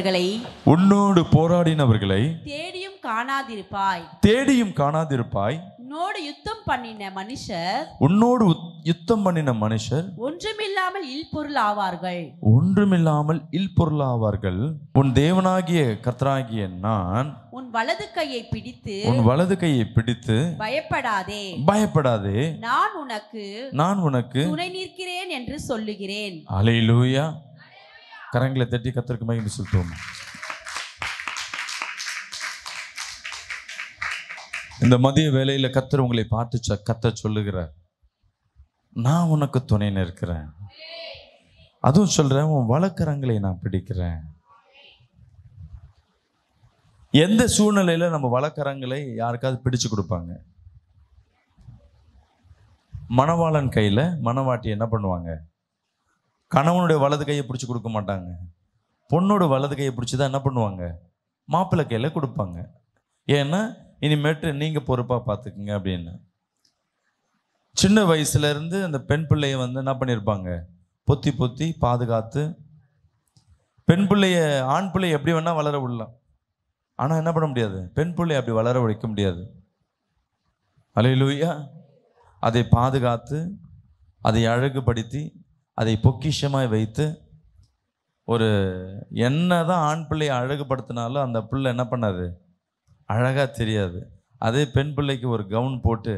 போராடினவர்களை உன்னோடு போராடினவர்களை தேடியும் காணாதிருப்பாய். தேடியும் காணாதிருப்பாய். உன்னோடு யுத்தம் பண்ணின மனுஷர் உன்னோடு யுத்தம் பண்ணின மனுஷர் ஒன்றுமில்லாமல் இல்பொருள் ஆவார்கள். ஒன்றுமில்லாமல் இல்பொருளாவார்கள் உன் தேவனாகிய கர்த்தராகிய நான் உன் வலது கையை பிடித்து உன் வலது கையை பிடித்து பயப்படாதே. பயப்படாதே. நான் உனக்கு நான் உனக்கு துணை நிற்கிறேன் என்று சொல்லுகிறேன். அலையிலூயா கரங்களை தட்டி கத்தருக்கு மகிழ்ந்து சொல்லுவோம் இந்த மதிய வேலையில் கத்தர் உங்களை பார்த்து கத்த சொல்லுகிறார். நான் உனக்கு துணைன்னு இருக்கிறேன் அதுவும் சொல்கிறேன் உன் வழக்கரங்களை நான் பிடிக்கிறேன். எந்த சூழ்நிலையில் நம்ம வழக்கரங்களை யாருக்காவது பிடிச்சு கொடுப்பாங்க? மணவாளன் கையில் மணவாட்டி என்ன பண்ணுவாங்க? கணவனுடைய வலது கையை பிடிச்சி கொடுக்க மாட்டாங்க. பொண்ணோட வலது கையை பிடிச்சி தான் என்ன பண்ணுவாங்க? மாப்பிள்ளை கையில் கொடுப்பாங்க. ஏன்னா இனிமேட்டு நீங்கள் பொறுப்பாக பார்த்துக்குங்க அப்படின்னு. சின்ன வயசுலேருந்து அந்த பெண் பிள்ளைய வந்து என்ன பண்ணியிருப்பாங்க பொத்தி பொத்தி பாதுகாத்து பெண் பிள்ளைய ஆண் பிள்ளைய எப்படி வேணால் வளர விடலாம். ஆனால் என்ன பண்ண முடியாது? பெண் பிள்ளைய அப்படி வளர வைக்க முடியாது. அலையிலூயா. அதை பாதுகாத்து அதை அழகுபடுத்தி அதை பொக்கிஷமாய் வைத்து ஒரு என்னதான் ஆண் பிள்ளையை அழகுபடுத்தினாலும் அந்த பிள்ளை என்ன பண்ணாது? அழகாக தெரியாது. அதே பெண் பிள்ளைக்கு ஒரு கவுன் போட்டு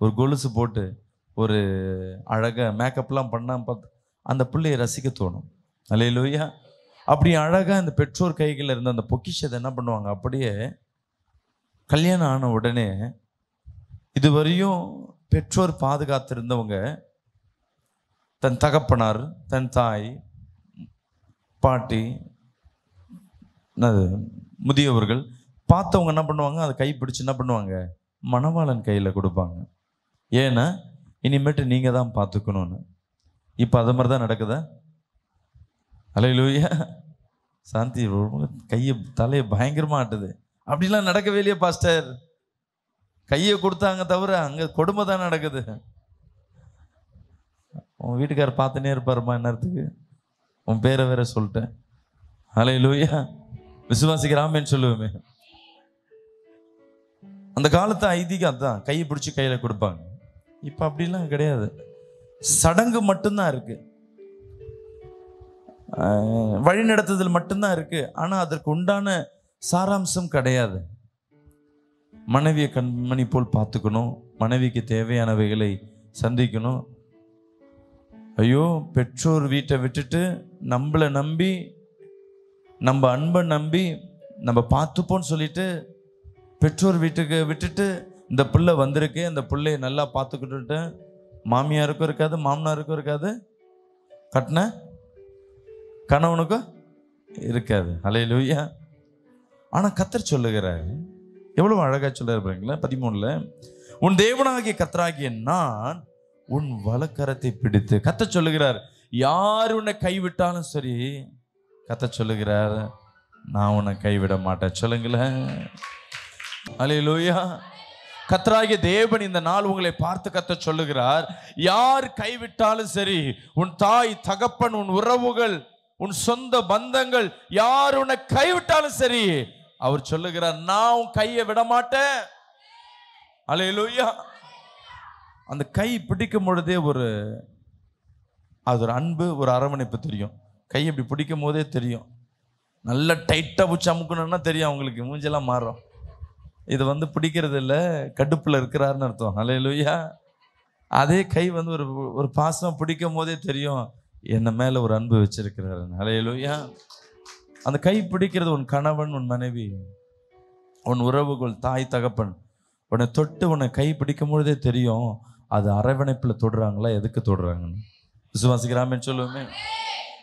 ஒரு கொலுசு போட்டு ஒரு அழகாக மேக்கப்லாம் பண்ணால் பார்த்து அந்த பிள்ளையை ரசிக்க தோணும். அல்லையிலூயா அப்படி அழகாக அந்த பெற்றோர் கைகளில் இருந்த அந்த பொக்கிஷத்தை என்ன பண்ணுவாங்க? அப்படியே கல்யாணம் ஆன உடனே இதுவரையும் பெற்றோர் பாதுகாத்திருந்தவங்க தன் தகப்பனார் தன் தாய் பாட்டி என்னது முதியவர்கள் பார்த்தவங்க என்ன பண்ணுவாங்க? அதை கைப்பிடிச்சு என்ன பண்ணுவாங்க? மணவாளன் கையில் கொடுப்பாங்க. ஏன்னா இனிமேட்டு நீங்கள் தான் பார்த்துக்கணும்னு. இப்போ அது மாதிரி தான் நடக்குதா? அலையிலூயா. சாந்தி கையை தலையை பயங்கரமாக ஆட்டுது. அப்படிலாம் நடக்கவே இல்லையா பாஸ்டர். கையை கொடுத்தாங்க தவிர அங்கே கொடுமை தான் நடக்குது. உன் வீட்டுக்காரர் பார்த்துனே இருப்பாருமா என்னத்துக்கு உன் பேரை வேற சொல்லிட்டேன். அலை லூயா விசுவாசிக்கிறாமேன்னு சொல்லுவோமே. அந்த காலத்து ஐதீகம் அதுதான் கையை பிடிச்சி கையில் கொடுப்பாங்க. இப்போ அப்படிலாம் கிடையாது. சடங்கு மட்டும்தான் இருக்கு. ஆஹ் வழிநடத்துதல் மட்டும்தான் இருக்கு. ஆனால் அதற்கு உண்டான சாராம்சம் கிடையாது. மனைவியை கண்மணி போல் பார்த்துக்கணும். மனைவிக்கு தேவையானவைகளை சந்திக்கணும். ஐயோ பெற்றோர் வீட்டை விட்டுட்டு நம்மளை நம்பி நம்ம அன்பை நம்பி நம்ம பார்த்துப்போன்னு சொல்லிட்டு பெற்றோர் வீட்டுக்கு விட்டுட்டு இந்த பிள்ளை வந்திருக்கு அந்த பிள்ளைய நல்லா பார்த்துக்கிட்டு மாமியாருக்கும் இருக்காது மாமனாருக்கும் இருக்காது. கட்டின கணவனுக்கும் இருக்காது. அலையிலூயா. ஆனால் கத்தர் சொல்லுகிறார். எவ்வளோ அழகாக சொல்லுறாரு பாருங்களேன் பதிமூணுல. உன் தேவனாகிய கத்தராகிய நான் உன் வலக்கரத்தை பிடித்து கத்த சொல்லுகிறார். யார் உன்னை கைவிட்டாலும் சரி கத்த சொல்லுகிறார் நான் உன்னை கைவிட மாட்டேன். சொல்லுங்களேன். அலையிலூயா கத்தராகிய தேவன் இந்த நாள் உங்களை பார்த்து கத்த சொல்லுகிறார். யார் கைவிட்டாலும் சரி உன் தாய் தகப்பன் உன் உறவுகள் உன் சொந்த பந்தங்கள் யார் உன்னை கைவிட்டாலும் சரி அவர் சொல்லுகிறார் நான் உன் கையை விட மாட்டேன். அலையிலூயா அந்த கை பிடிக்கும் பொழுதே ஒரு அது ஒரு அன்பு ஒரு அரவணைப்பு தெரியும். கை இப்படி பிடிக்கும் போதே தெரியும். நல்ல டைட்டாக பிடிச்சி அமுக்கணும்னா தெரியும் அவங்களுக்கு மூஞ்செல்லாம் மாறும். இது வந்து பிடிக்கிறது இல்லை கடுப்பில் இருக்கிறாருன்னு அர்த்தம். அலையிலூயா அதே கை வந்து ஒரு ஒரு பாசம் பிடிக்கும் போதே தெரியும் என்ன மேலே ஒரு அன்பு வச்சிருக்கிறாரு. அலையிலூயா அந்த கை பிடிக்கிறது உன் கணவன் உன் மனைவி உன் உறவுகள் தாய் தகப்பன் உன்னை தொட்டு உன்னை கை பிடிக்கும் பொழுதே தெரியும் அது அரவணைப்பில் தொடுறாங்களா? எதுக்கு தொடுறாங்கன்னு? விசுவாசிக்கிறாமேன்னு சொல்லுவோமே.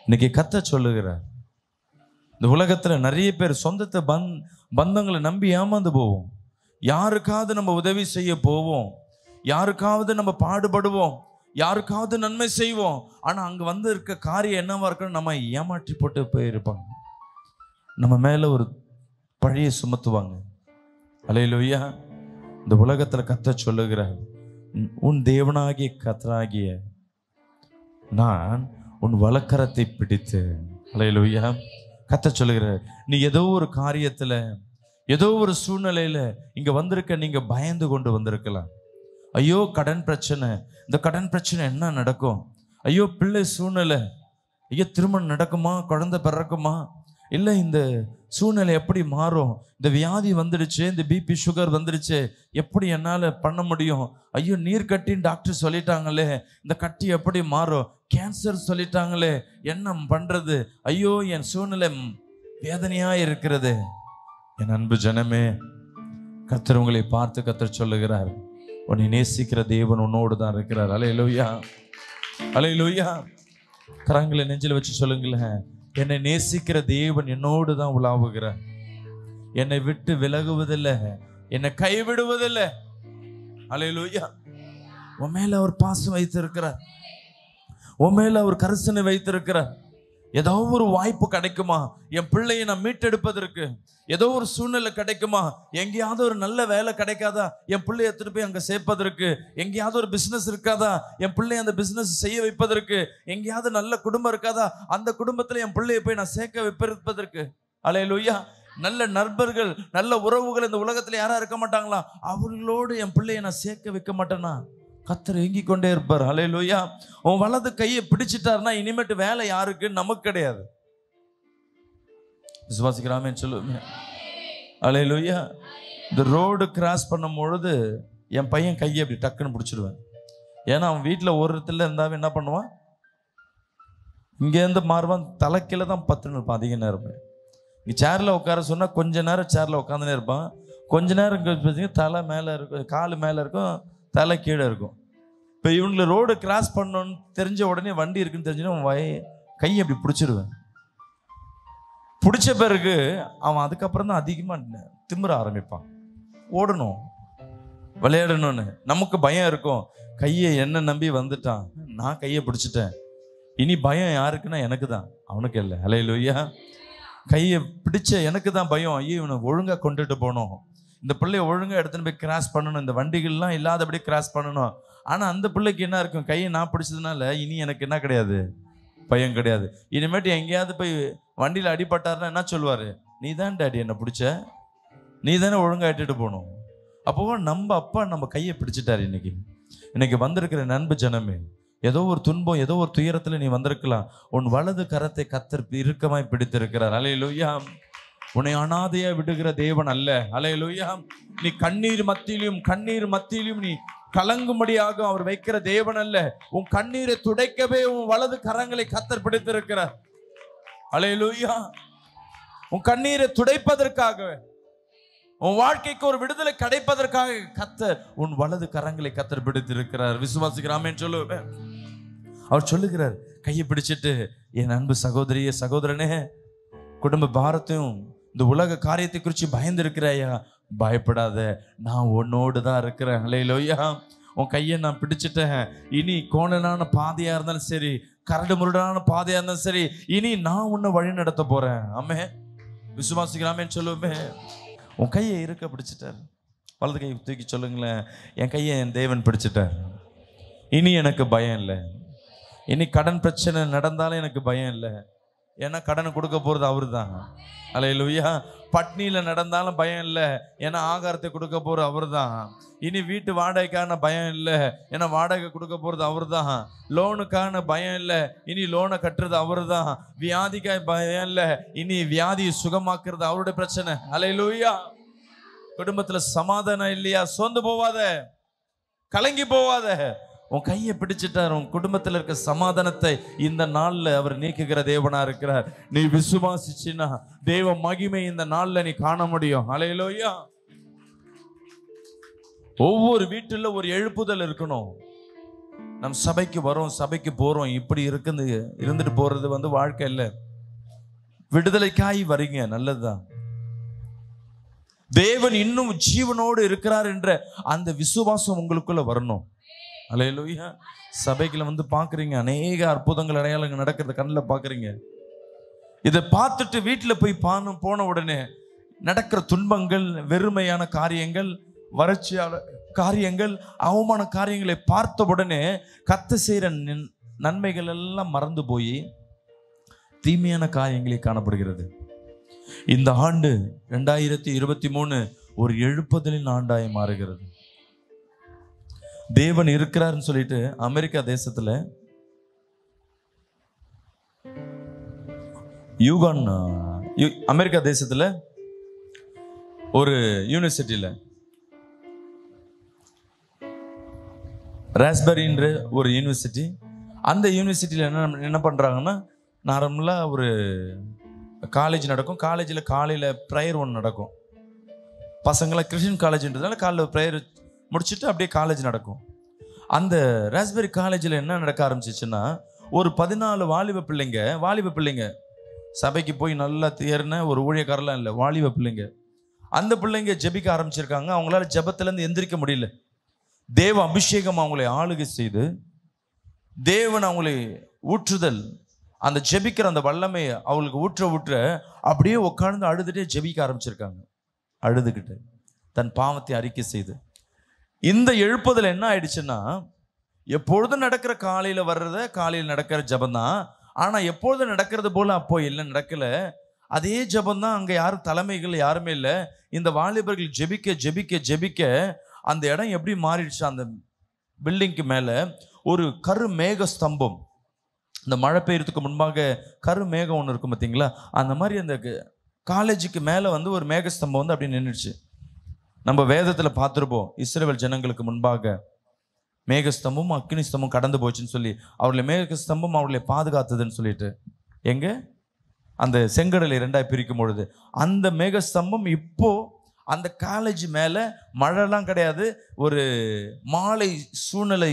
இன்னைக்கு கத்த சொல்லுகிறார். இந்த உலகத்தில் நிறைய பேர் சொந்தத்தை பந் பந்தங்களை நம்பி ஏமாந்து போவோம். யாருக்காவது நம்ம உதவி செய்ய போவோம். யாருக்காவது நம்ம பாடுபடுவோம். யாருக்காவது நன்மை செய்வோம். ஆனால் அங்கே வந்து இருக்க காரியம் என்னவா இருக்குன்னு நம்ம ஏமாற்றி போட்டு போயிருப்பாங்க. நம்ம மேலே ஒரு பழைய சுமத்துவாங்க. அலையிலோய்யா இந்த உலகத்தில் கத்த சொல்லுகிறார். உன்- தேவனாகிய கத்தராகிய நான் உன் வழக்கரத்தை பிடித்து அலையலுயா கத்த சொல்லுகிற நீ ஏதோ ஒரு காரியத்தில் ஏதோ ஒரு சூழ்நிலையில் இங்கே வந்திருக்க நீங்கள் பயந்து கொண்டு வந்திருக்கலாம். ஐயோ கடன் பிரச்சனை இந்த கடன் பிரச்சனை என்ன நடக்கும்? ஐயோ பிள்ளை சூழ்நிலை ஐயோ திருமணம் நடக்குமா? குழந்தை பிறக்குமா? இல்லை இந்த சூழ்நிலை எப்படி மாறும்? இந்த வியாதி வந்துடுச்சு இந்த பிபி சுகர் வந்துடுச்சு எப்படி என்னால் பண்ண முடியும்? ஐயோ நீர் கட்டின்னு டாக்டர் சொல்லிட்டாங்களே இந்த கட்டி எப்படி மாறும்? கேன்சர் சொல்லிட்டாங்களே என்ன பண்ணுறது ஐயோ என் சூழ்நிலை வேதனையாக இருக்கிறது. என் அன்பு ஜனமே கத்தர் உங்களை பார்த்து கத்தர் சொல்லுகிறார். உன்னை நேசிக்கிற தேவன் உன்னோடு தான் இருக்கிறார். அலையிலோயா அலையிலோயா கரங்களை நெஞ்சில் வச்சு சொல்லுங்களேன். என்னை நேசிக்கிற தேவன் என்னோடு தான் உலாவுகிறார் என்னை விட்டு விலகுவதில்லை. என்னை கைவிடுவதில்லை. அலையலூயா உன் மேல அவர் பாசம் வைத்திருக்கிறார். உன் மேல அவர் கரிசனை வைத்திருக்கிறார். ஏதோ ஒரு வாய்ப்பு கிடைக்குமா? என் பிள்ளையை நான் மீட்டெடுப்பதற்கு ஏதோ ஒரு சூழ்நிலை கிடைக்குமா? எங்கேயாவது ஒரு நல்ல வேலை கிடைக்காதா? என் பிள்ளைய எடுத்துட்டு போய் அங்கே சேர்ப்பதற்கு எங்கேயாவது ஒரு பிஸ்னஸ் இருக்காதா? என் பிள்ளைய அந்த பிஸ்னஸ் செய்ய வைப்பதற்கு எங்கேயாவது நல்ல குடும்பம் இருக்காதா? அந்த குடும்பத்தில் என் பிள்ளையை போய் நான் சேர்க்க வைப்பதற்கு. அலையலுயா. நல்ல நண்பர்கள் நல்ல உறவுகள் இந்த உலகத்தில் யாராக இருக்க மாட்டாங்களா? அவர்களோடு என் பிள்ளையை நான் சேர்க்க வைக்க மாட்டேனா? கத்தர் ஏங்கி கொண்டே இருப்பார். அலையலுயா உன் வலது கையை பிடிச்சிட்டாருன்னா இனிமேட்டு வேலை யாருக்கு நமக்கு கிடையாது. விசுவாசிக்கிறாமே சொல்லுவேன் அலையலுயா இந்த ரோடு கிராஸ் பண்ணும் பொழுது என் பையன் கையை அப்படி டக்குன்னு பிடிச்சிடுவேன் ஏன்னா அவன் வீட்டில் ஒரு இடத்துல இருந்தாவே என்ன பண்ணுவான்? இங்கேருந்து மாறுவான் தலைக்கில தான் பத்துன்னு இருப்பான் அதிக நேரம். இங்கே சேரில் உட்கார சொன்னால் கொஞ்ச நேரம் சேரில் உட்காந்துனே இருப்பான். கொஞ்ச நேரம் பார்த்தீங்கன்னா தலை மேலே இருக்கும் கால் மேலே இருக்கும். தலை கீழே இருக்கும். இப்போ இவங்களை ரோடு கிராஸ் பண்ணணும்னு தெரிஞ்ச உடனே வண்டி இருக்குன்னு தெரிஞ்சுன்னா அவன் வய கையை அப்படி பிடிச்சிருவேன். பிடிச்ச பிறகு அவன் அதுக்கப்புறம் தான் அதிகமாக திமிர ஆரம்பிப்பான். ஓடணும். விளையாடணும்னு. நமக்கு பயம் இருக்கும். கையை என்ன நம்பி வந்துட்டான்? நான் கையை பிடிச்சிட்டேன். இனி பயம் யாருக்குன்னா எனக்கு தான். அவனுக்கு இல்லை. அலையிலுயா. கையை பிடிச்ச எனக்கு தான் பயம். ஐயோ இவனை ஒழுங்காக கொண்டுட்டு போனோம். இந்த பிள்ளைய ஒழுங்காக எடுத்துன்னு போய் கிராஸ் பண்ணணும். இந்த வண்டிகள்லாம் இல்லாதபடி கிராஸ் பண்ணணும். ஆனால் அந்த பிள்ளைக்கு என்ன இருக்கும்? கையை நான் பிடிச்சதுனால இனி எனக்கு என்ன கிடையாது? பயம் கிடையாது. இனிமேட்டு எங்கேயாவது போய் வண்டியில் அடிபட்டாருன்னா என்ன சொல்லுவார்? நீ தான் டேடி என்னை பிடிச்ச. நீ தானே ஒழுங்காக இட்டுட்டு போகணும். அப்போ நம்ம அப்பா நம்ம கையை பிடிச்சிட்டார் இன்னைக்கு. இன்னைக்கு வந்திருக்கிற நண்பு ஜனமே ஏதோ ஒரு துன்பம் ஏதோ ஒரு துயரத்தில் நீ வந்திருக்கலாம். உன் வலது கரத்தை கத்தர் இறுக்கமாய் பிடித்திருக்கிறார். அலையிலுயா உன்னை அனாதையா விடுகிற தேவன் அல்ல. அலையலுயா நீ கண்ணீர் மத்தியிலும் கண்ணீர் மத்தியிலும் நீ கலங்கும்படியாக அவர் வைக்கிற தேவன் அல்ல. உன் கண்ணீரை துடைக்கவே உன் வலது கரங்களை கத்தர் பிடித்திருக்கிறார். அலையலுயா உன் கண்ணீரை துடைப்பதற்காக உன் வாழ்க்கைக்கு ஒரு விடுதலை கிடைப்பதற்காக கத்தர் உன் வலது கரங்களை கத்தர் பிடித்திருக்கிறார். விசுவாசிக்கிறாமேன்னு சொல்லுவேன் அவர் சொல்லுகிறார் கையை பிடிச்சிட்டு என் அன்பு சகோதரியே சகோதரனே குடும்ப பாரத்தையும் இந்த உலக காரியத்தை குறித்து பயந்துருக்கிறாயா பயப்படாத. நான் உன்னோடு தான் இருக்கிறேன். அலையிலோயா உன் கையை நான் பிடிச்சிட்டேன். இனி கோணலான பாதையாக இருந்தாலும் சரி கரடு முரடான பாதையாக இருந்தாலும் சரி இனி நான் உன்னை வழி நடத்த போகிறேன் ஆமே விசுவாசிக்கலாமேன்னு சொல்லுவோமே. உன் கையை இருக்க பிடிச்சிட்டார். வலது கையை தூக்கி சொல்லுங்களேன். என் கையை என் தேவன் பிடிச்சிட்டார். இனி எனக்கு பயம் இல்லை. இனி கடன் பிரச்சனை நடந்தாலும் எனக்கு பயம் இல்லை. ஏன்னா கடனை கொடுக்க போகிறது அவர் தான் அலையிலுயா. பட்னியில் நடந்தாலும் பயம் இல்லை. ஏன்னா ஆகாரத்தை கொடுக்க போகிறது அவர் தான் இனி வீட்டு வாடகைக்கான பயம் இல்லை. ஏன்னா வாடகை கொடுக்க போகிறது அவர் தான் லோனுக்கான பயம் இல்லை. இனி லோனை கட்டுறது அவர் தான் வியாதிக்காய் பயம் இல்லை. இனி வியாதியை சுகமாக்குறது அவருடைய பிரச்சனை. அலையிலுயா. குடும்பத்தில் சமாதானம் இல்லையா? சோர்ந்து போவாத. கலங்கி போவாத. உன் கையை பிடிச்சிட்டார் உன் குடும்பத்தில் இருக்க சமாதானத்தை இந்த நாளில் அவர் நீக்குகிற தேவனாக இருக்கிறார். நீ விசுவாசிச்சுன்னா தேவ மகிமை இந்த நாளில் நீ காண முடியும். அலையிலோயா ஒவ்வொரு வீட்டில் ஒரு எழுப்புதல் இருக்கணும். நம் சபைக்கு வரோம் சபைக்கு போகிறோம் இப்படி இருக்குது இருந்துட்டு போகிறது வந்து வாழ்க்கை இல்லை. விடுதலைக்காய் வரீங்க நல்லதுதான். தேவன் இன்னும் ஜீவனோடு இருக்கிறார் என்ற அந்த விசுவாசம் உங்களுக்குள்ள வரணும். அலையலூயா. சபைக்குள்ள வந்து பார்க்குறீங்க. அநேக அற்புதங்கள் அடையாளங்கள் நடக்கிறத கண்ணில் பார்க்குறீங்க. இதை பார்த்துட்டு வீட்டில் போய் பான போன உடனே நடக்கிற துன்பங்கள் வெறுமையான காரியங்கள் வறட்சியான காரியங்கள் அவமான காரியங்களை பார்த்த உடனே கத்த செய்கிற நன்மைகள் எல்லாம் மறந்து போய் தீமையான காரியங்களே காணப்படுகிறது. இந்த ஆண்டு ரெண்டாயிரத்தி இருபத்தி மூணு ஒரு எழுப்புதலின் ஆண்டாய் மாறுகிறது. தேவன் இருக்கிறாருன்னு சொல்லிட்டு அமெரிக்கா தேசத்துல யூகான் அமெரிக்கா தேசத்துல ஒரு யூனிவர்சிட்டியில் ராஸ்பெரின்ற ஒரு யூனிவர்சிட்டி. அந்த யூனிவர்சிட்டியில் என்ன என்ன பண்ணுறாங்கன்னா நார்மலாக ஒரு காலேஜ் நடக்கும். காலேஜில் காலையில் ப்ரேயர் ஒன்று நடக்கும். பசங்களாம் கிறிஸ்டின் காலேஜ்ன்றதுனால காலைல ப்ரேயர் முடிச்சுட்டு அப்படியே காலேஜ் நடக்கும். அந்த ராஸ்பெரி காலேஜில் என்ன நடக்க ஆரம்பிச்சிச்சுன்னா ஒரு பதினாலு வாலிப பிள்ளைங்க வாலிப பிள்ளைங்க சபைக்கு போய் நல்லா தேர்ன ஒரு ஊழியக்காரெல்லாம் இல்லை வாலிப பிள்ளைங்க. அந்த பிள்ளைங்க ஜெபிக்க ஆரம்பிச்சிருக்காங்க. அவங்களால ஜெபத்துலேருந்து எந்திரிக்க முடியல. தேவ அபிஷேகம் அவங்களை ஆளுகை செய்து தேவன் அவங்களை ஊற்றுதல் அந்த ஜெபிக்கிற அந்த வல்லமை அவங்களுக்கு ஊற்ற ஊற்ற அப்படியே உட்காந்து அழுதுகிட்டே ஜெபிக்க ஆரம்பிச்சிருக்காங்க. அழுதுகிட்டு தன் பாவத்தை அறிக்கை செய்து இந்த எழுப்புதல் என்ன ஆயிடுச்சுன்னா எப்பொழுதும் நடக்கிற காலையில் வர்றத காலையில் நடக்கிற ஜபந்தான். ஆனால் எப்பொழுதும் நடக்கிறது போல் அப்போ இல்லை நடக்கலை. அதே ஜபந்தான் அங்கே யாரும் தலைமைகள் யாருமே இல்லை. இந்த வாலிபர்கள் ஜெபிக்க ஜெபிக்க ஜெபிக்க அந்த இடம் எப்படி மாறிடுச்சு? அந்த பில்டிங்க்கு மேலே ஒரு கரு மேக ஸ்தம்பம். இந்த மழை பெய்யறதுக்கு முன்பாக கரு மேகம் ஒன்று இருக்கும் பார்த்தீங்களா அந்த மாதிரி அந்த காலேஜுக்கு மேலே வந்து ஒரு மேகஸ்தம்பம் வந்து அப்படி நின்றுச்சு நம்ம வேதத்தில் பார்த்துருப்போம். இஸ்ரேல் ஜனங்களுக்கு முன்பாக மேகஸ்தம்பம் அக்னி ஸ்தம்பம் கடந்து போச்சுன்னு சொல்லி அவர்களை மேகஸ்தம்பம் அவர்களை பாதுகாத்ததுன்னு சொல்லிட்டு எங்கே? அந்த செங்கடலை ரெண்டாய் பிரிக்கும் பொழுது அந்த மேகஸ்தம்பம் இப்போ அந்த காலேஜ் மேலே மழைலாம் கிடையாது ஒரு மாலை சூழ்நிலை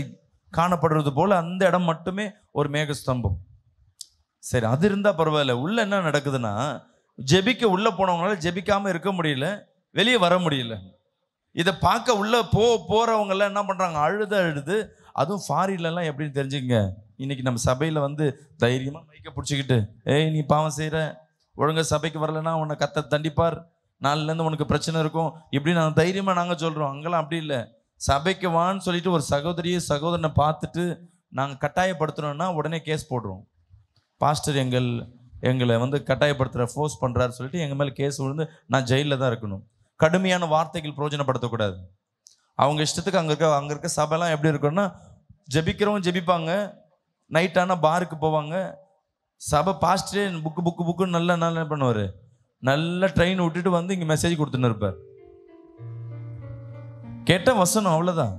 காணப்படுறது போல் அந்த இடம் மட்டுமே ஒரு மேகஸ்தம்பம். சரி அது இருந்தால் பரவாயில்ல. உள்ளே என்ன நடக்குதுன்னா ஜெபிக்க உள்ளே போனவங்களால ஜெபிக்காமல் இருக்க முடியல வெளியே வர முடியல. இதை பார்க்க உள்ளே போ போகிறவங்கெல்லாம் என்ன பண்ணுறாங்க அழுது அழுது. அதுவும் ஃபாரின்லலாம் எப்படின்னு தெரிஞ்சுக்கங்க. இன்றைக்கி நம்ம சபையில் வந்து தைரியமாக மைக்கை பிடிச்சிக்கிட்டு ஏய் நீ பாவம் செய்கிற ஒழுங்கா சபைக்கு வரலன்னா உன்னை கத்த தண்டிப்பார். நாளிலேருந்து உனக்கு பிரச்சனை இருக்கும். இப்படி நாங்கள் தைரியமாக நாங்கள் சொல்கிறோம் அங்கெல்லாம் அப்படி இல்லை. சபைக்கு வான்னு சொல்லிட்டு ஒரு சகோதரியை சகோதரனை பார்த்துட்டு நாங்கள் கட்டாயப்படுத்துனோன்னா உடனே கேஸ் போடுறோம். பாஸ்டர் எங்கள் எங்களை வந்து கட்டாயப்படுத்துகிற ஃபோர்ஸ் பண்ணுறாரு சொல்லிட்டு எங்கள் மேலே கேஸ் விழுந்து நான் ஜெயிலில் தான் இருக்கணும். கடுமையான வார்த்தைகள் பிரயோஜனப்படுத்தக்கூடாது. அவங்க இஷ்டத்துக்கு அங்கே இருக்க அங்கே இருக்க சபைலாம் எப்படி இருக்கும்னா ஜெபிக்கிறவங்க ஜெபிப்பாங்க நைட் ஆனால் பாருக்கு போவாங்க. சபை பாஸ்டரே புக்கு புக்கு புக்குன்னு நல்லா நல்லா பண்ணுவார்? நல்லா ட்ரெயின் விட்டுட்டு வந்து இங்கே மெசேஜ் கொடுத்துன்னு இருப்பார். கேட்ட வசனம் அவ்வளோதான்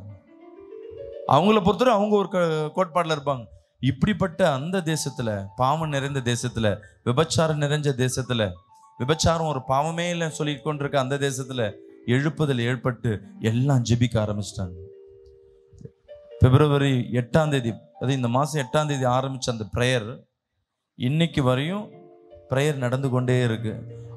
அவங்கள பொறுத்தவரை அவங்க ஒரு க- இருப்பாங்க. இப்படிப்பட்ட அந்த தேசத்தில் பாவம் நிறைந்த தேசத்தில் விபச்சாரம் நிறைஞ்ச தேசத்தில் விபச்சாரம் ஒரு பாவமே இல்லை சொல்லிக்கொண்டிருக்க அந்த தேசத்தில் எழுப்புதல் ஏற்பட்டு எல்லாம் ஜெபிக்க ஆரம்பிச்சிட்டாங்க. பிப்ரவரி எட்டாம் தேதி அது இந்த மாதம் எட்டாம் தேதி ஆரம்பித்த அந்த ப்ரேயர் இன்னைக்கு வரையும் ப்ரேயர் நடந்து கொண்டே இருக்கு.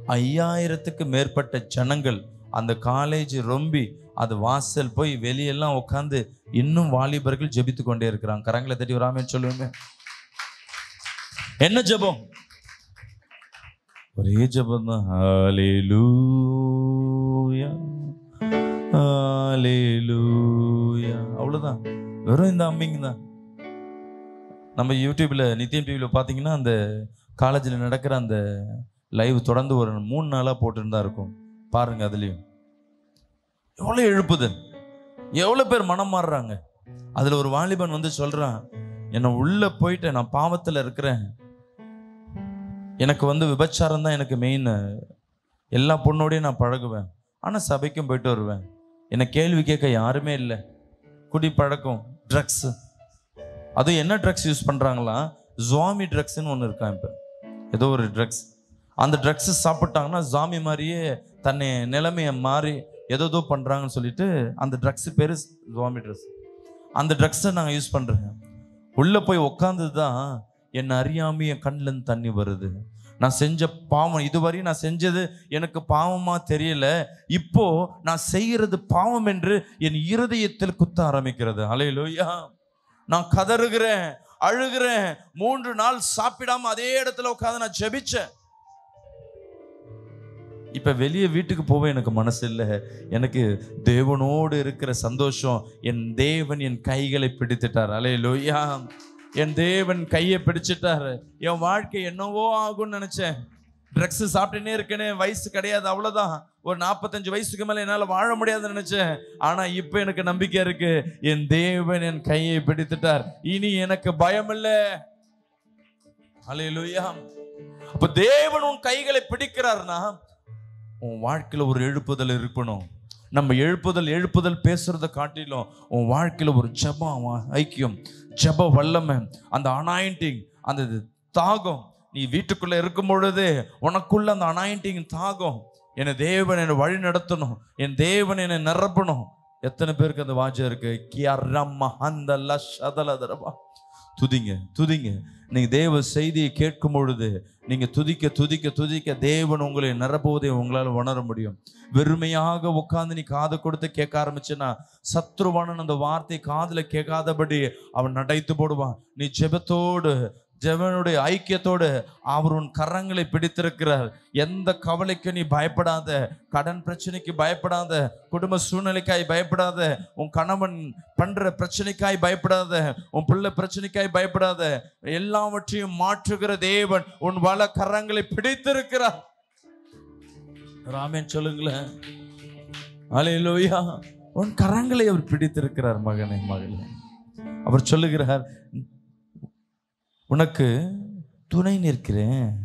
ஐயாயிரத்துக்கு மேற்பட்ட ஜனங்கள் அந்த காலேஜ் ரொம்பி அது வாசல் போய் வெளியெல்லாம் உட்காந்து இன்னும் வாலிபர்கள் ஜெபித்து கொண்டே இருக்கிறாங்க. கரங்களை தட்டி வராமே சொல்லுங்க. என்ன ஜெபம்? ஒரே ஜெபம் தான். ஹalleluya ஹalleluya அவ்வளவுதான். வெறும் இந்த அம்மிங்க தான். நம்ம யூடியூப்ல நித்தியம் டிவியில் பார்த்தீங்கன்னா அந்த காலேஜில் நடக்கிற அந்த லைவ் தொடர்ந்து ஒரு மூணு நாளாக போட்டுருந்தா இருக்கும். பாருங்க அதுலேயும். எவ்வளோ எழுப்புதல். எவ்வளோ பேர் மனம் மாறுறாங்க. அதில் ஒரு வாலிபன் வந்து சொல்கிறான் என்னை உள்ளே போயிட்டு நான் பாவத்தில் இருக்கிறேன். எனக்கு வந்து விபச்சாரம் தான் எனக்கு மெயின் எல்லா பொண்ணோடையும் நான் பழகுவேன். ஆனால் சபைக்கும் போயிட்டு வருவேன். என்னை கேள்வி கேட்க யாருமே இல்லை. குடி பழக்கம் ட்ரக்ஸு அதுவும் என்ன ட்ரக்ஸ் யூஸ் பண்ணுறாங்களா ஜுவாமி ட்ரக்ஸ்னு ஒன்று இருக்கான் இப்போ. ஏதோ ஒரு ட்ரக்ஸ் அந்த ட்ரக்ஸ் சாப்பிட்டாங்கன்னா ஜாமி மாதிரியே தன்னை நிலைமையை மாறி ஏதோ பண்ணுறாங்கன்னு சொல்லிட்டு அந்த ட்ரக்ஸ் பேர் ஜுவாமி ட்ரக்ஸ் அந்த ட்ரக்ஸை நாங்கள் யூஸ் பண்ணுறேன் உள்ளே போய் உக்காந்து தான் என்னை அறியாமல் என் கண்ணிலேருந்து தண்ணி வருது. நான் செஞ்ச பாவம் இதுவரையும் நான் செஞ்சது எனக்கு பாவமாக தெரியல. இப்போ நான் செய்கிறது பாவம் என்று என் இருதயத்தில் குத்த ஆரம்பிக்கிறது. அலையிலோயா நான் கதறுகிறேன் அழுகிறேன். மூன்று நாள் சாப்பிடாம அதே இடத்துல உட்காந்து நான் ஜெபிச்சேன். இப்ப வெளியே வீட்டுக்கு போக எனக்கு மனசு இல்லை. எனக்கு தேவனோடு இருக்கிற சந்தோஷம். என் தேவன் என் கைகளை பிடித்துட்டார். அலையிலோயா என் தேவன் கையை பிடிச்சிட்டாரு. என் வாழ்க்கை என்னவோ ஆகும்னு நினைச்சேன். ட்ரக்ஸ் சாப்பிட்டுனே இருக்கேனே வயசு கிடையாது அவ்வளோதான் ஒரு நாற்பத்தஞ்சு வயசுக்கு மேலே என்னால் வாழ முடியாதுன்னு நினச்சேன். ஆனால் இப்போ எனக்கு நம்பிக்கை இருக்கு. என் தேவன் என் கையை பிடித்துட்டார். இனி எனக்கு பயம் இல்லை ஹalleluya அப்ப தேவன் உன் கைகளை பிடிக்கிறார்னா உன் வாழ்க்கையில் ஒரு எழுப்புதல் இருக்கணும். நம்ம எழுப்புதல் எழுப்புதல் பேசுகிறத காட்டிலும் உன் வாழ்க்கையில் ஒரு ஜெபம் ஐக்கியம். ஜெப வல்லமை அந்த அனாயிண்டிங் அந்த தாகம். நீ வீட்டுக்குள்ள இருக்கும் பொழுது உனக்குள்ள அந்த அனாயிண்டிங் தாகம். என்னை தேவன் என்னை வழி நடத்தணும். என் தேவன் என்னை நிரப்பணும். எத்தனை பேருக்கு அந்த வாஜம் இருக்கு? கியரம்மா அந்த லஷதலதரபா துதிங்க துதிங்க. நீங்கள் தேவ செய்தியை கேட்கும் பொழுது நீங்கள் துதிக்க துதிக்க துதிக்க தேவன் உங்களை நிரப்புவதை உங்களால் உணர முடியும். வெறுமையாக உட்காந்து நீ காது கொடுத்து கேட்க ஆரம்பிச்சுன்னா சத்ருவானன் அந்த வார்த்தை காதில் கேட்காதபடி அவன் நடைத்து போடுவான். நீ ஜெபத்தோடு ஜெவனுடைய ஐக்கியத்தோடு அவர் உன் கரங்களை பிடித்திருக்கிறார். எந்த கவலைக்கு நீ பயப்படாத. கடன் பிரச்சனைக்கு பயப்படாத. குடும்ப சூழ்நிலைக்காய் பயப்படாத. உன் கணவன் பண்ற பிரச்சனைக்காய் பயப்படாத. உன் பிள்ளை பிரச்சனைக்காய் பயப்படாத. எல்லாவற்றையும் மாற்றுகிற தேவன் உன் வல கரங்களை பிடித்திருக்கிறார். ராமன் சொல்லுங்களேன். அலையிலோயா உன் கரங்களை அவர் பிடித்திருக்கிறார் மகனே மகளே. அவர் சொல்லுகிறார் உனக்கு துணை நிற்கிறேன்.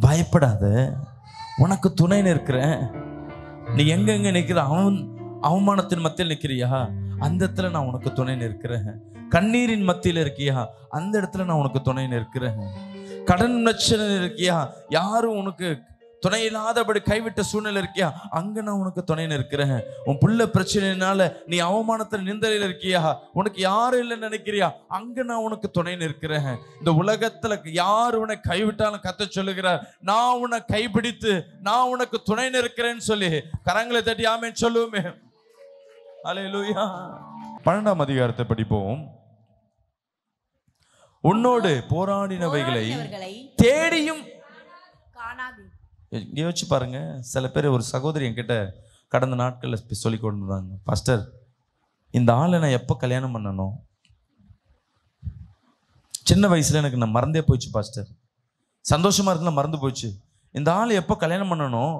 பயப்படாத. உனக்கு துணை நிற்கிறேன். நீ எங்கெங்க நிற்கிற அவன் அவமானத்தின் மத்தியில் நிற்கிறியா அந்த இடத்துல நான் உனக்கு துணை நிற்கிறேன். கண்ணீரின் மத்தியில் இருக்கியா? அந்த இடத்துல நான் உனக்கு துணை நிற்கிறேன். கடன் பிரச்சனை இருக்கியா? யாரும் உனக்கு துணை இல்லாதபடி கைவிட்ட சூழ்நிலை இருக்கியா? அங்க நான் உனக்கு துணை நிற்கிறேன். உன் புள்ள பிரச்சனைனால நீ அவமானத்தில் நிந்தலையில் இருக்கியா? உனக்கு யாரும் இல்லைன்னு நினைக்கிறியா? அங்க நான் உனக்கு துணை நிற்கிறேன். இந்த உலகத்துல யார் உன்னை கைவிட்டாலும் கத்த சொல்லுகிறார். நான் உன்னை கைப்பிடித்து நான் உனக்கு துணை நிற்கிறேன்னு சொல்லி கரங்களை தட்டி ஆமேன்னு சொல்லுவோமே. அல்லேலூயா பன்னெண்டாம் அதிகாரத்தை படிப்போம். உன்னோடு போராடினவைகளை தேடியும் யோசிச்சு பாருங்கள் சில பேர் ஒரு சகோதரி என்கிட்ட கடந்த நாட்களில் சொல்லி கொண்டு வந்தாங்க பாஸ்டர் இந்த ஆளை நான் எப்போ கல்யாணம் பண்ணணும் சின்ன வயசில் எனக்கு நான் மறந்தே போயிடுச்சு பாஸ்டர். சந்தோஷமாக இருந்தா மறந்து போச்சு. இந்த ஆள் எப்போ கல்யாணம் பண்ணணும்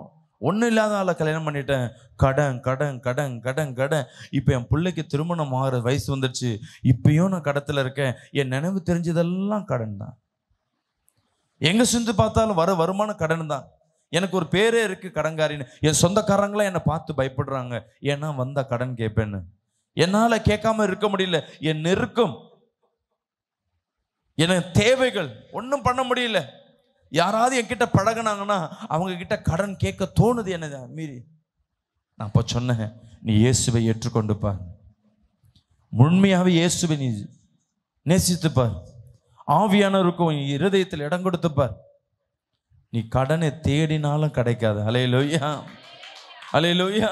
ஒன்றும் இல்லாத ஆளை கல்யாணம் பண்ணிட்டேன். கடன் கடன் கடன் கடன் கடன். இப்போ என் பிள்ளைக்கு திருமணம் ஆகிற வயசு வந்துடுச்சு இப்பயும் நான் கடத்தில் இருக்கேன். என் நினைவு தெரிஞ்சதெல்லாம் கடன் தான். எங்கே சிந்து பார்த்தாலும் வர வருமானம் கடன் தான். எனக்கு ஒரு பேரே இருக்கு கடன்காரின்னு. என் சொந்தக்காரங்களாம் என்னை பார்த்து பயப்படுறாங்க. ஏன்னா வந்தால் கடன் கேட்பேன்னு என்னால கேட்காம இருக்க முடியல. என் நெருக்கம் என தேவைகள் ஒன்றும் பண்ண முடியல. யாராவது என்கிட்ட பழகுனாங்கன்னா அவங்க கிட்ட கடன் கேட்க தோணுது என்னது மீறி. நான் அப்போ சொன்னேன் நீ இயேசுவை ஏற்றுக்கொண்டு பார். முழுமையாகவே இயேசுவை நீ நேசித்துப்பார் ஆவியானவருக்கும் இருதயத்தில் இடம் கொடுத்து பார். நீ கடனை தேடினாலும் கிடைக்காது. அலே லோய்யா அலே லோய்யா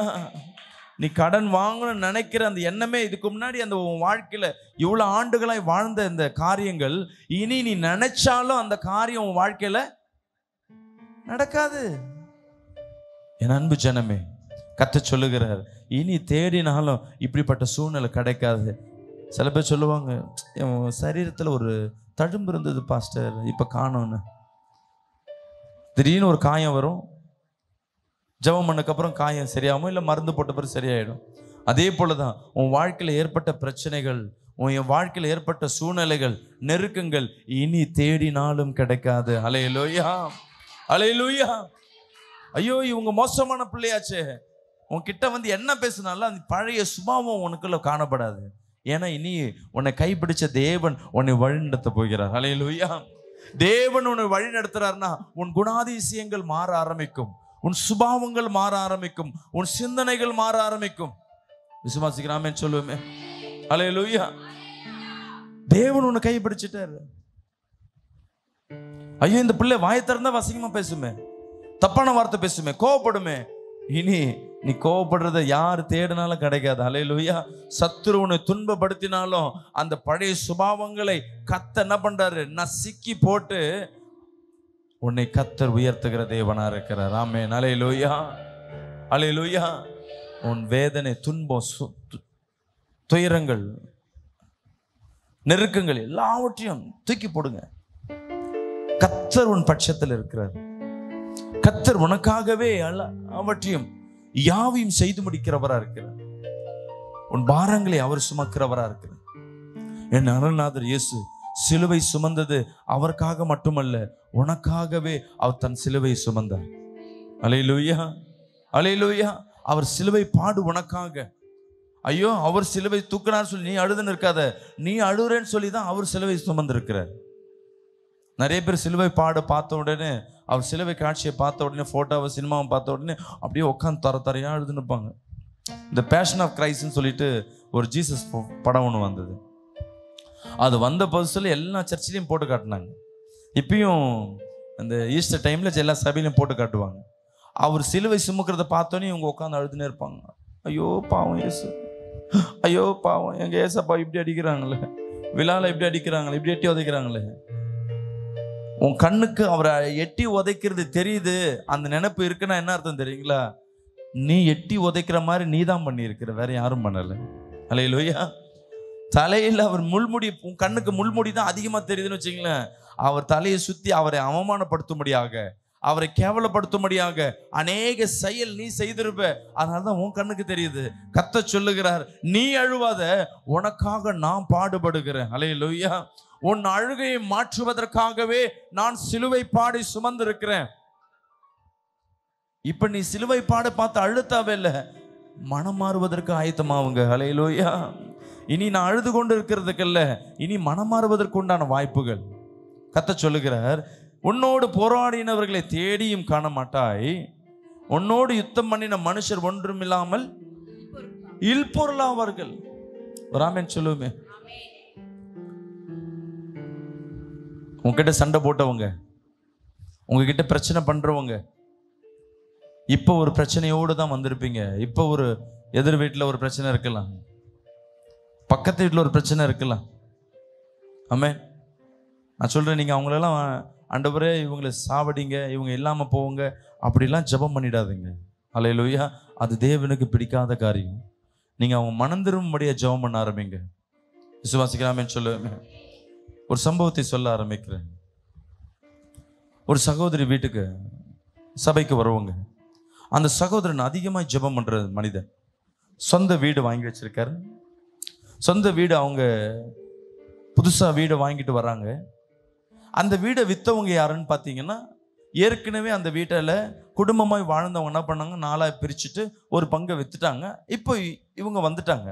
நீ கடன் வாங்கணும்னு நினைக்கிற அந்த எண்ணமே இதுக்கு முன்னாடி அந்த உன் வாழ்க்கையில் இவ்வளோ ஆண்டுகளாய் வாழ்ந்த இந்த காரியங்கள் இனி நீ நினைச்சாலும் அந்த காரியம் உன் வாழ்க்கையில் நடக்காது. என் அன்பு ஜனமே கத்த சொல்லுகிறார் இனி தேடினாலும் இப்படிப்பட்ட சூழ்நிலை கிடைக்காது. சில பேர் சொல்லுவாங்க என் சரீரத்தில் ஒரு தழும்பு இருந்தது பாஸ்டர் இப்போ காணோன்னு. திடீர்னு ஒரு காயம் வரும். ஜெபம் பண்ணக்கப்புறம் காயம் சரியாகும்? இல்லை மருந்து போட்ட பிறகு சரியாயிடும்? அதே போல தான் உன் வாழ்க்கையில் ஏற்பட்ட பிரச்சனைகள் உன் என் வாழ்க்கையில் ஏற்பட்ட சூழ்நிலைகள் நெருக்கங்கள் இனி தேடினாலும் கிடைக்காது. அலையலோயா அலையலோயா ஐயோ இவங்க மோசமான பிள்ளையாச்சே. உன்கிட்ட வந்து என்ன பேசினாலும் அந்த பழைய சுபாவம் உனக்குள்ள காணப்படாது. ஏன்னா இனி உன்னை கைப்பிடிச்ச தேவன் உன்னை வழிநடத்த போகிறார். அலையலோயா தேவன் உன்னை வழி நடத்துறாருன்னா உன் குணாதிசயங்கள் மாற ஆரம்பிக்கும். உன் சுபாவங்கள் மாற ஆரம்பிக்கும். உன் சிந்தனைகள் மாற ஆரம்பிக்கும். விசுவாசிக்கிறாமே சொல்லுவோமே. அலையலூயா தேவன் உன்னை கைப்பிடிச்சிட்டாரு. ஐயோ இந்த பிள்ளை வாயை திறந்தா வசங்கமா பேசுமே. தப்பான வார்த்தை பேசுமே. கோவப்படுமே. இனி நீ கோவப்படுறத யார் தேடினாலும் கிடைக்காது. அலையிலுயா சத்துரு உன்னை துன்பப்படுத்தினாலும் அந்த பழைய சுபாவங்களை கத்த என்ன பண்றாரு? நசுக்கி போட்டு உன்னை கத்தர் உயர்த்துகிற தேவனா இருக்கிறார். ஆமே அலையிலுயா அலையிலுயா உன் வேதனை துன்பம் சு- து- துயரங்கள் நெருக்கங்கள் எல்லாவற்றையும் தூக்கி போடுங்க. கத்தர் உன் பட்சத்தில் இருக்கிறார். கத்தர் உனக்காகவே அல்ல அவற்றையும் யாவையும் செய்து முடிக்கிறவரா இருக்கிறார். உன் பாரங்களை அவர் சுமக்கிறவரா இருக்கிறார். என் அருள்நாதர் இயேசு சிலுவை சுமந்தது அவருக்காக மட்டுமல்ல உனக்காகவே அவர் தன் சிலுவை சுமந்தார். அலையிலுயா அலையிலுயா அவர் சிலுவை பாடு உனக்காக. ஐயோ அவர் சிலுவை தூக்கினார் சொல்லி நீ அழுதுன்னு இருக்காத. நீ அழுறேன்னு சொல்லி தான் அவர் சிலுவை சுமந்திருக்கிறார். நிறைய பேர் சிலுவை பாட பார்த்த உடனே அவர் சிலுவை காட்சியை பார்த்த உடனே ஃபோட்டோவை சினிமாவை பார்த்த உடனே அப்படியே உட்காந்து தர தரையாக எழுதுன்னு இருப்பாங்க. இந்த பேஷன் ஆஃப் கிரைஸ்ட்னு சொல்லிட்டு ஒரு ஜீசஸ் படம் ஒன்று வந்தது. அது வந்த புதுசில் எல்லா சர்ச்சிலையும் போட்டு காட்டினாங்க. இப்பயும் அந்த ஈஸ்டர் டைமில் எல்லா சபையிலையும் போட்டு காட்டுவாங்க. அவர் சிலுவை சுமக்கிறத பார்த்தோன்னே இவங்க உட்காந்து அழுதுனே இருப்பாங்க. ஐயோ பாவம் ஏசு ஐயோ பாவம். எங்கள் ஏசப்பா இப்படி அடிக்கிறாங்களே. விழால இப்படி அடிக்கிறாங்களே இப்படி எட்டி உதைக்கிறாங்களே. உன் கண்ணுக்கு அவரை எட்டி உதைக்கிறது தெரியுது. அந்த நினைப்பு இருக்குன்னா என்ன அர்த்தம் தெரியுங்களா? நீ எட்டி உதைக்கிற மாதிரி நீ தான் பண்ணியிருக்கிற. வேற யாரும் பண்ணல. அலையிலோயா தலையில் அவர் முள்முடி உன் கண்ணுக்கு முள்முடி தான் அதிகமாக தெரியுதுன்னு வச்சுங்களேன் அவர் தலையை சுற்றி அவரை அவமானப்படுத்தும்படியாக அவரை கேவலப்படுத்தும்படியாக அநேக செயல் நீ செய்திருப்ப. அதனால தான் உன் கண்ணுக்கு தெரியுது. கத்த சொல்லுகிறார் நீ அழுவாத உனக்காக நான் பாடுபடுகிறேன். அலையிலோயா உன் அழுகையை மாற்றுவதற்காகவே நான் சிலுவை பாடி சுமந்திருக்கிறேன். இப்ப நீ சிலுவை பாட பார்த்து அழுத்தாவே இல்லை. மனம் மாறுவதற்கு ஆயத்தமாவுங்க. அலையிலோயா இனி நான் அழுது கொண்டு இருக்கிறதுக்கல்ல இனி மனம் மாறுவதற்கு உண்டான வாய்ப்புகள். கத்த சொல்லுகிறார் உன்னோடு போராடினவர்களை தேடியும் காண மாட்டாய் உன்னோடு யுத்தம் பண்ணின மனுஷர் ஒன்றும் இல்லாமல் இல்பொருளாவார்கள் ராமன் சொல்லுவேன் உங்ககிட்ட சண்டை போட்டவங்க உங்ககிட்ட பிரச்சனை பண்றவங்க இப்போ ஒரு பிரச்சனையோடு தான் வந்திருப்பீங்க. இப்போ ஒரு எதிர் வீட்டில் ஒரு பிரச்சனை இருக்கலாம். பக்கத்து வீட்டில் ஒரு பிரச்சனை இருக்கலாம். ஆமே நான் சொல்கிறேன் நீங்கள் அவங்களெல்லாம் ஆண்டவரே இவங்களை சாவடிங்க இவங்க இல்லாமல் போவங்க அப்படிலாம் ஜெபம் பண்ணிடாதீங்க. அலையிலோயா அது தேவனுக்கு பிடிக்காத காரியம். நீங்கள் அவங்க மனம் ஜபம் ஜெபம் பண்ண ஆரம்பிங்க. விசுவாசிக்கலாமேன்னு சொல்லுவேன் ஒரு சம்பவத்தை சொல்ல ஆரம்பிக்கிறேன். ஒரு சகோதரி வீட்டுக்கு சபைக்கு வருவாங்க. அந்த சகோதரன் அதிகமாக ஜெபம் பண்ணுற மனிதன். சொந்த வீடு வாங்கி வச்சுருக்காரு. சொந்த வீடு அவங்க புதுசாக வீடை வாங்கிட்டு வராங்க அந்த வீடை விற்றவங்க யாருன்னு பார்த்தீங்கன்னா ஏற்கனவே அந்த வீட்டில் குடும்பமாய் வாழ்ந்தவங்க என்ன பண்ணாங்க? நாளாக பிரிச்சுட்டு ஒரு பங்கை விற்றுட்டாங்க இப்போ இவங்க வந்துட்டாங்க.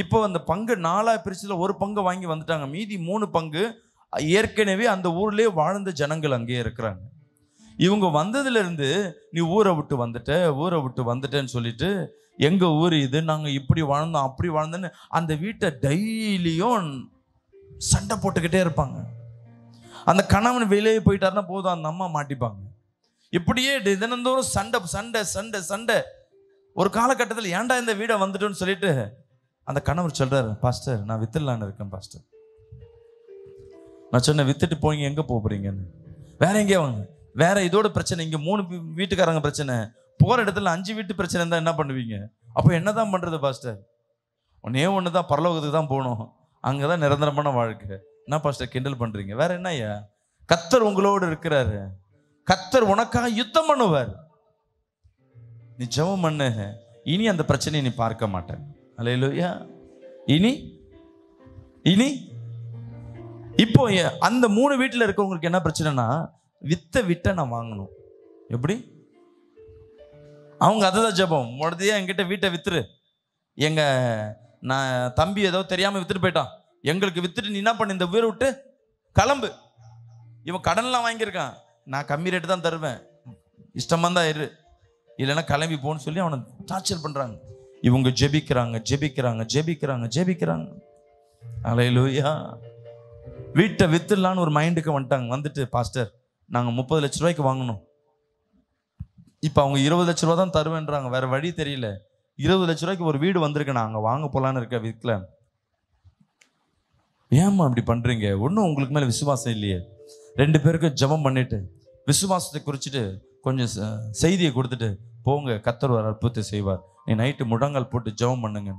இப்போ அந்த பங்கு நாலாக பிரிச்சதில் ஒரு பங்கு வாங்கி வந்துட்டாங்க. மீதி மூணு பங்கு ஏற்கனவே அந்த ஊர்லேயே வாழ்ந்த ஜனங்கள் அங்கேயே இருக்கிறாங்க. இவங்க வந்ததுலேருந்து நீ ஊரை விட்டு வந்துட்ட ஊரை விட்டு வந்துட்டேன்னு சொல்லிட்டு எங்கள் ஊர் இது? நாங்கள் இப்படி வாழ்ந்தோம் அப்படி வாழ்ந்தோன்னு அந்த வீட்டை டெய்லியும் சண்டை போட்டுக்கிட்டே இருப்பாங்க. அந்த கணவன் வெளியே போயிட்டாருன்னா போதும் அந்த அம்மா மாட்டிப்பாங்க. இப்படியே தினந்தோறும் சண்டை சண்டை சண்டை சண்டை. ஒரு காலகட்டத்தில் ஏன்டா இந்த வீடை வந்துட்டோன்னு சொல்லிட்டு அந்த கணவர் சொல்றாரு பாஸ்டர் நான் வித்துடலான்னு இருக்கேன் பாஸ்டர். நான் சொன்னேன் வித்துட்டு போய் எங்க போக போறீங்கன்னு? வேற எங்கேயா வாங்க. வேற இதோட பிரச்சனை இங்க மூணு வீட்டுக்காரங்க பிரச்சனை. போற இடத்துல அஞ்சு வீட்டு பிரச்சனை இருந்தா என்ன பண்ணுவீங்க? அப்போ என்னதான் பண்றது பாஸ்டர்? ஒன்னே ஒன்று தான் பரலோகத்துக்கு தான் போகணும். அங்கதான் நிரந்தரமான வாழ்க்கை. என்ன பாஸ்டர் கிண்டல் பண்றீங்க? வேற என்னய்யா? கத்தர் உங்களோடு இருக்கிறாரு. கத்தர் உனக்காக யுத்தம் பண்ணுவார். நீ ஜெபம் பண்ணு. இனி அந்த பிரச்சனையை நீ பார்க்க மாட்டேன். அலையிலோயா இனி இனி இப்போ அந்த மூணு வீட்டில் இருக்கவங்களுக்கு என்ன பிரச்சனைனா வித்தை விட்ட நான் வாங்கணும். எப்படி? அவங்க அதுதான் ஜெபம். உடனே என்கிட்ட வீட்டை வித்துரு. எங்க நான் தம்பி ஏதோ தெரியாமல் வித்துட்டு போயிட்டான். எங்களுக்கு வித்துட்டு நீ என்ன பண்ணு இந்த ஊரை விட்டு கிளம்பு. இவன் கடன்லாம் வாங்கியிருக்கான். நான் கம்மி ரேட்டு தான் தருவேன். இஷ்டமாக தான் இரு. இல்லைன்னா கிளம்பி போன்னு சொல்லி அவனை டார்ச்சர் பண்ணுறாங்க இவங்க ஜெபிக்கிறாங்க ஜெபிக்கிறாங்க ஜெபிக்கிறாங்க ஜெபிக்கிறாங்க. அலையிலூயா வீட்டை வித்துடலான்னு ஒரு மைண்டுக்கு வந்துட்டாங்க. வந்துட்டு பாஸ்டர் நாங்கள் முப்பது லட்ச ரூபாய்க்கு வாங்கணும். இப்போ அவங்க இருபது லட்ச ரூபா தான் தருவேன்றாங்க. வேற வழி தெரியல. இருபது லட்ச ரூபாய்க்கு ஒரு வீடு வந்திருக்கு. நான் அங்கே வாங்க போகலான்னு இருக்க வீட்டில் ஏம்மா அப்படி பண்ணுறீங்க ஒன்றும் உங்களுக்கு மேலே விசுவாசம் இல்லையே. ரெண்டு பேருக்கும் ஜெபம் பண்ணிட்டு விசுவாசத்தை குறிச்சிட்டு கொஞ்சம் ச- செய்தியை கொடுத்துட்டு போங்க கத்தர் ஒரு அற்புதத்தை செய்வார். நீ நைட்டு முழங்கால் போட்டு ஜெபம் பண்ணுங்க.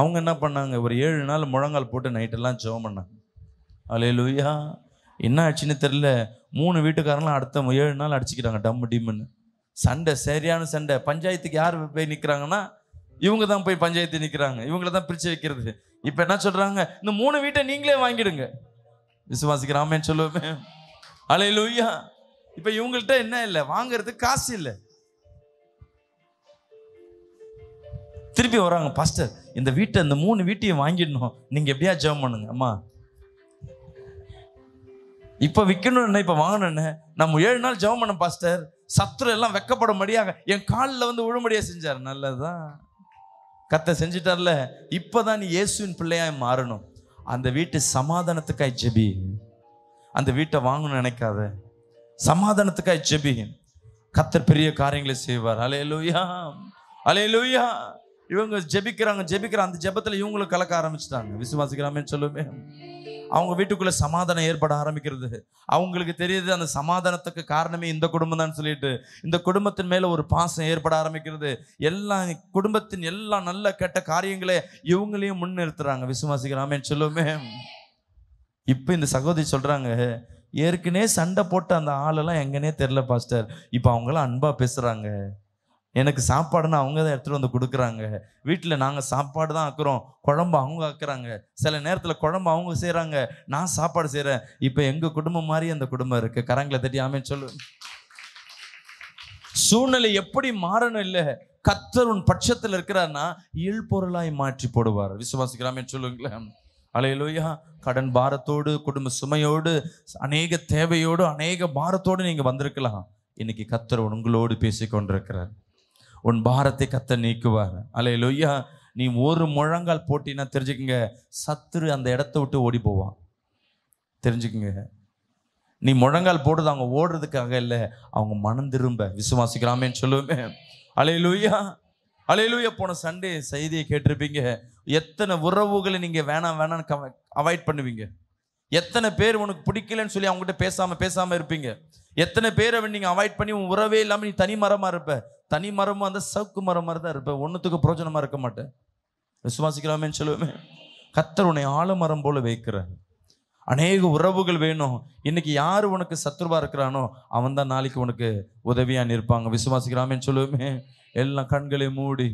அவங்க என்ன பண்ணாங்க? ஒரு ஏழு நாள் முழங்கால் போட்டு நைட்டெல்லாம் ஜெபம் பண்ணாங்க. அலையலூயா என்ன ஆச்சுன்னு தெரில மூணு வீட்டுக்காரங்களும் அடுத்த ஏழு நாள் அடிச்சுக்கிறாங்க டம்மு டிம்முன்னு சண்டை சரியான சண்டை. பஞ்சாயத்துக்கு யார் போய் நிற்கிறாங்கன்னா இவங்க தான் போய் பஞ்சாயத்து நிற்கிறாங்க இவங்கள தான் பிரித்து வைக்கிறது. இப்போ என்ன சொல்கிறாங்க இந்த மூணு வீட்டை நீங்களே வாங்கிடுங்க. விசுவாசிக்கிறாமேன்னு சொல்லுவேன் அலை லூயா இப்போ இவங்கள்ட்ட என்ன இல்லை? வாங்குறதுக்கு காசு இல்லை. திருப்பி வராங்க பாஸ்டர் இந்த வீட்டை இந்த மூணு வீட்டையும் வாங்கிடணும். நீங்கள் எப்படியா ஜெபம் பண்ணுங்க? அம்மா விற்கணும் விற்கணும்னு இப்போ வாங்கணும்னு நம்ம ஏழு நாள் ஜெபம் பண்ண பாஸ்டர் சத்துரு எல்லாம் வெக்கப்படும்படியாக என் காலில் வந்து விழும்படியா செஞ்சார். நல்லதுதான். கத்தை செஞ்சிட்டார்ல. இப்பதான் நீ இயேசுவின் பிள்ளையாய் மாறணும். அந்த வீட்டு சமாதானத்துக்காய் ஜெபி. அந்த வீட்டை வாங்கணும்னு நினைக்காத. சமாதானத்துக்காய் ஜெபி. கத்தர் பெரிய காரியங்களை செய்வார். அலே லூயா அலே லூயா இவங்க ஜெபிக்கிறாங்க ஜெபிக்கிற அந்த ஜெபத்தில் இவங்களும் கலக்க ஆரம்பிச்சிட்டாங்க. விசுவாசிக்கிறாமேன்னு சொல்லுமே. அவங்க வீட்டுக்குள்ளே சமாதானம் ஏற்பட ஆரம்பிக்கிறது. அவங்களுக்கு தெரியுது அந்த சமாதானத்துக்கு காரணமே இந்த குடும்பம் தான் சொல்லிட்டு. இந்த குடும்பத்தின் மேலே ஒரு பாசம் ஏற்பட ஆரம்பிக்கிறது. எல்லா குடும்பத்தின் எல்லா நல்ல கெட்ட காரியங்களை இவங்களையும் முன்னிறுத்துறாங்க. விசுவாசிக்கிறாமேன்னு சொல்லுமே. இப்போ இந்த சகோதரி சொல்கிறாங்க ஏற்கனவே சண்டை போட்ட அந்த ஆளெல்லாம் எங்கன்னே தெரில பாஸ்டர். இப்போ அவங்களாம் அன்பாக பேசுகிறாங்க எனக்கு சாப்பாடுன்னு அவங்க தான் எடுத்துகிட்டு வந்து கொடுக்குறாங்க. வீட்டில் நாங்கள் சாப்பாடு தான் ஆக்குறோம். குழம்பு அவங்க ஆக்குறாங்க. சில நேரத்தில் குழம்பு அவங்க செய்கிறாங்க நான் சாப்பாடு செய்கிறேன் இப்போ எங்கள் குடும்பம் மாதிரி அந்த குடும்பம் இருக்குது கரங்களை தட்டி ஆமேன்னு சொல்லு. சூழ்நிலை எப்படி மாறணும் இல்லை? கத்தர் உன் பட்சத்தில் இருக்கிறார்னா இயல்பொருளாய் மாற்றி போடுவார். விசுவாசிக்கிறாமேன்னு சொல்லுங்களேன். அலையலோயா கடன் பாரத்தோடு குடும்ப சுமையோடு அநேக தேவையோடு அநேக பாரத்தோடு நீங்கள் வந்திருக்கலாம். இன்னைக்கு கத்தர் உங்களோடு பேசிக்கொண்டிருக்கிறார். உன் பாரத்தை கத்த நீக்குவார். அலே லொய்யா நீ ஒரு முழங்கால் போட்டினா தெரிஞ்சுக்கங்க. சத்துரு அந்த இடத்த விட்டு ஓடி போவான் தெரிஞ்சுக்குங்க. நீ முழங்கால் போடுறது அவங்க ஓடுறதுக்காக இல்லை அவங்க மனம் திரும்ப. விசுவாசிக்கலாமேன்னு சொல்லுவேன் அலே லூயா அலே லூயா போன சண்டே செய்தியை கேட்டிருப்பீங்க. எத்தனை உறவுகளை நீங்கள் வேணாம் வேணாம்னு அவாய்ட் பண்ணுவீங்க. எத்தனை பேர் உனக்கு பிடிக்கலன்னு சொல்லி அவங்ககிட்ட பேசாமல் பேசாமல் இருப்பீங்க. எத்தனை பேரை நீங்கள் அவாய்ட் பண்ணி உன் உறவே இல்லாமல் நீ தனி மரமாக இருப்ப. தனி மரமும் அந்த சவுக்கு மரம் மாதிரி தான் இருப்பேன். ஒன்றுத்துக்கு பிரோஜனமாக இருக்க மாட்டேன். விசுவாசிக்கலாமேன்னு சொல்லுவேன் கத்தர் உன்னை ஆலமரம் போல வைக்கிறார். அநேக உறவுகள் வேணும். இன்னைக்கு யார் உனக்கு சத்துருவா இருக்கிறானோ அவன் தான் நாளைக்கு உனக்கு உதவியாக நிற்பாங்க. விசுவாசிக்கலாமேன்னு சொல்லுவேன் எல்லாம் கண்களை மூடி.